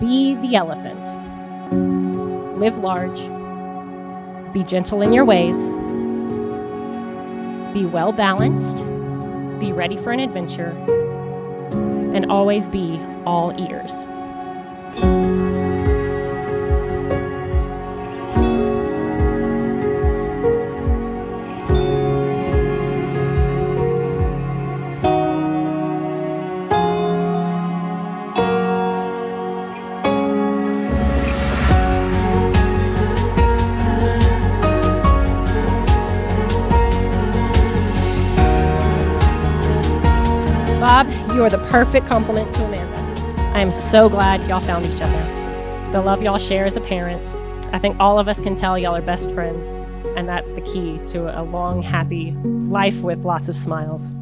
Be the elephant. Live large. Be gentle in your ways. Be well balanced. Be ready for an adventure. And always be all ears. Bob, you are the perfect complement to Amanda. I am so glad y'all found each other. The love y'all share as a parent. I think all of us can tell y'all are best friends, and that's the key to a long, happy life with lots of smiles.